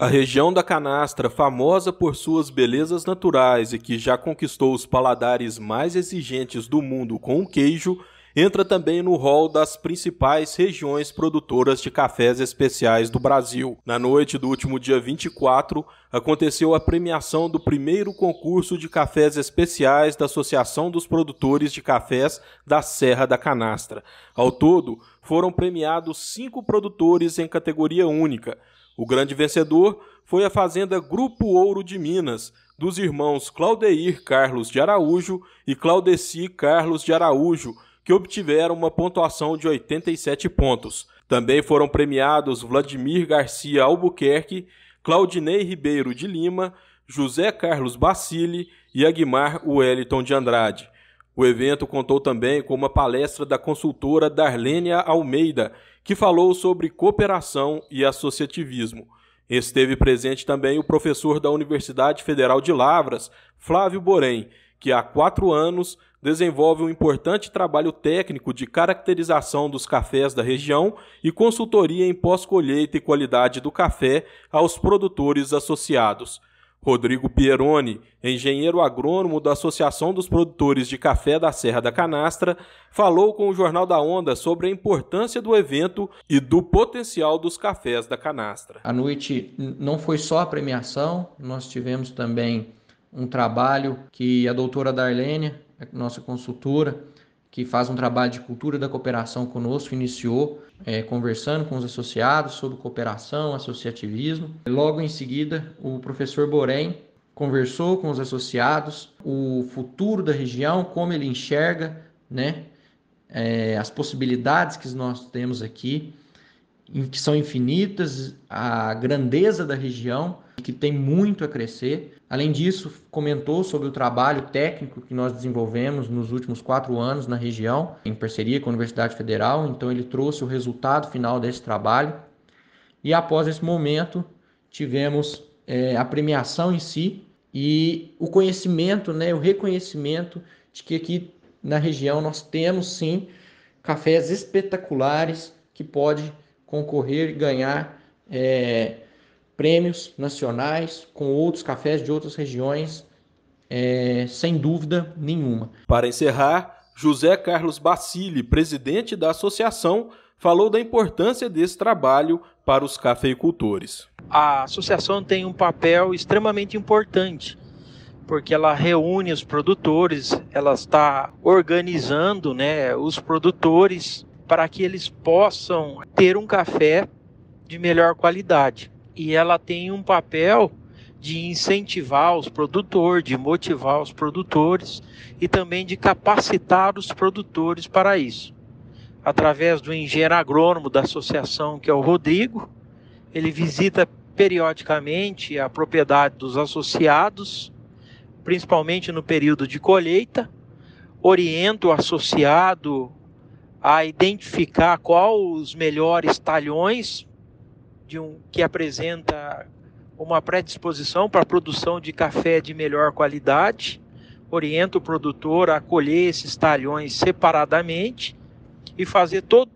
A região da Canastra, famosa por suas belezas naturais e que já conquistou os paladares mais exigentes do mundo com o queijo, entra também no rol das principais regiões produtoras de cafés especiais do Brasil. Na noite do último dia 24, aconteceu a premiação do primeiro concurso de cafés especiais da Associação dos Produtores de Cafés da Serra da Canastra. Ao todo, foram premiados cinco produtores em categoria única. O grande vencedor foi a Fazenda Grupo Ouro de Minas, dos irmãos Claudeir Carlos de Araújo e Claudeci Carlos de Araújo, que obtiveram uma pontuação de 87 pontos. Também foram premiados Vladimir Garcia Albuquerque, Claudinei Ribeiro de Lima, José Carlos Bacilli e Aguimar Wellington de Andrade. O evento contou também com uma palestra da consultora Darlênia Almeida, que falou sobre cooperação e associativismo. Esteve presente também o professor da Universidade Federal de Lavras, Flávio Borém, que há quatro anos desenvolve um importante trabalho técnico de caracterização dos cafés da região e consultoria em pós-colheita e qualidade do café aos produtores associados. Rodrigo Pieroni, engenheiro agrônomo da Associação dos Produtores de Café da Serra da Canastra, falou com o Jornal da Onda sobre a importância do evento e do potencial dos cafés da canastra. A noite não foi só a premiação, nós tivemos também um trabalho que a doutora Darlênia, nossa consultora, que faz um trabalho de cultura da cooperação conosco, iniciou é, conversando com os associados sobre cooperação, associativismo. Logo em seguida, o professor Borém conversou com os associados o futuro da região, como ele enxerga, né, é, as possibilidades que nós temos aqui, que são infinitas, a grandeza da região, que tem muito a crescer. Além disso, comentou sobre o trabalho técnico que nós desenvolvemos nos últimos quatro anos na região, em parceria com a Universidade Federal. Então, ele trouxe o resultado final desse trabalho. E após esse momento, tivemos é, a premiação em si e o conhecimento, né, o reconhecimento de que aqui na região nós temos sim cafés espetaculares que pode concorrer e ganhar é, prêmios nacionais com outros cafés de outras regiões, é, sem dúvida nenhuma. Para encerrar, José Carlos Bacilli, presidente da associação, falou da importância desse trabalho para os cafeicultores. A associação tem um papel extremamente importante, porque ela reúne os produtores, ela está organizando né, os produtores para que eles possam ter um café de melhor qualidade e ela tem um papel de incentivar os produtores, de motivar os produtores e também de capacitar os produtores para isso. Através do engenheiro agrônomo da associação, que é o Rodrigo, ele visita periodicamente a propriedade dos associados, principalmente no período de colheita, orienta o associado a identificar qual os melhores talhões de um que apresenta uma predisposição para a produção de café de melhor qualidade, orienta o produtor a colher esses talhões separadamente e fazer todo,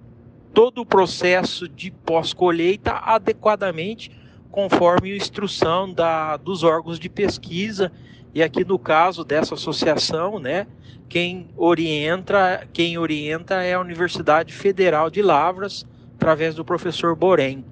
todo o processo de pós-colheita adequadamente conforme a instrução da, dos órgãos de pesquisa e aqui no caso dessa associação, né, quem orienta, quem orienta é a Universidade Federal de Lavras através do professor Borém.